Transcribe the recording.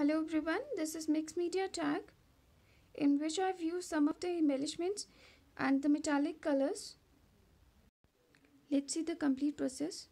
Hello everyone, this is mixed Media tag in which I've used some of the embellishments and the metallic colors. Let's see the complete process.